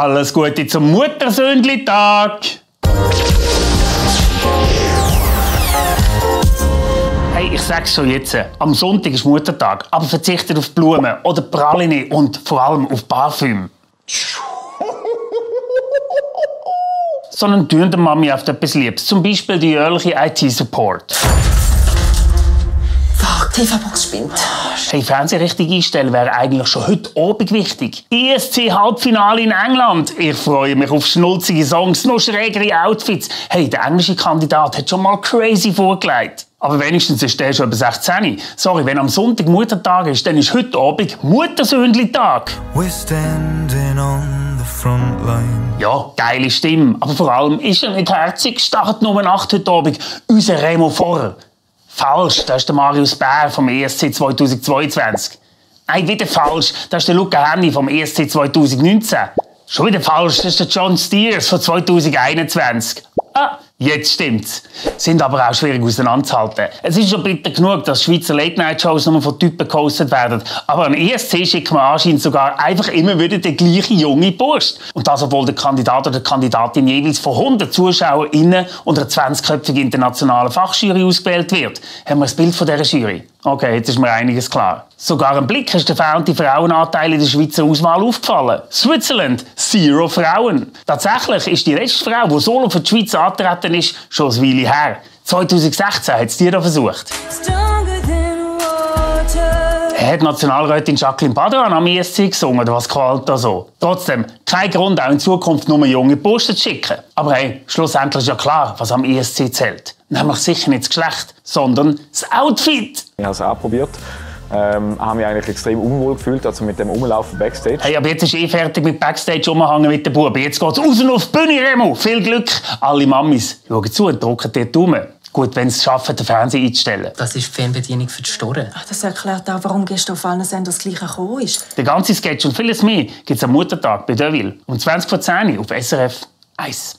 Alles Gute zum Muttersöhnli-Tag! Hey, ich sag's schon jetzt. Am Sonntag ist Muttertag, aber verzichtet auf Blumen oder Praline und vor allem auf Parfüm. Sondern tun der Mami auf etwas Liebes, zum Beispiel die jährliche IT-Support. TV-Box spinnt. Hey, Fernsehen richtig einstellen wäre eigentlich schon heute Abend wichtig. ESC Halbfinale in England. Ich freue mich auf schnulzige Songs, noch schrägere Outfits. Hey, der englische Kandidat hat schon mal crazy vorgelegt. Aber wenigstens ist der schon über 16. Sorry, wenn am Sonntag Muttertag ist, dann ist heute Abend Muttersöhnli-Tag. Ja, geile Stimme. Aber vor allem ist er nicht herzig. Start Nummer 8 heute Abend. Unser Remo Vorher. Falsch, das ist der Marius Bär vom ESC 2022. Nein, wieder falsch, das ist der Luca Henny vom ESC 2019. Schon wieder falsch, das ist der John Steers von 2021. Ah, jetzt stimmt's. Sind aber auch schwierig auseinanderzuhalten. Es ist schon bitter genug, dass Schweizer Late-Night-Shows nur von Typen gehostet werden. Aber am ESC schickt man anscheinend sogar einfach immer wieder den gleichen junge Burst. Und das, obwohl der Kandidat oder die Kandidatin jeweils von 100 ZuschauerInnen und einer 20-köpfigen internationalen Fachjury ausgewählt wird. Haben wir ein Bild von dieser Jury? Okay, jetzt ist mir einiges klar. Sogar ein Blick ist der fehlende Frauenanteil in der Schweizer Auswahl aufgefallen. Switzerland, zero Frauen. Tatsächlich ist die letzte Frau, die solo für die Schweiz antreten ist, schon eine Weile her. 2016 hat es die da versucht. Hat Nationalrätin Jacqueline Badran am ESC gesungen oder was gefällt da so? Trotzdem, kein Grund, auch in Zukunft nur junge Posten zu schicken. Aber hey, schlussendlich ist ja klar, was am ESC zählt. Nämlich sicher nicht das Geschlecht, sondern das Outfit. Ich habe es auch probiert. Ähm, habe mich eigentlich extrem unwohl gefühlt, also mit dem Umlaufen Backstage. Hey, aber jetzt ist eh fertig mit Backstage umhängen mit den Buben. Jetzt geht's raus auf die Bühne, Remo. Viel Glück. Alle Mamis, schauen zu und drücken dir die Daumen. Gut, wenn sie es schaffen, den Fernseher einzustellen. Das ist die Fernbedienung für die Store. Ach, das erklärt auch, warum gestern auf allen Sendern das Gleiche gekommen ist. Der ganze Sketch und vieles mehr gibt's am Muttertag bei Deville. Um 20 vor 10 Uhr auf SRF 1.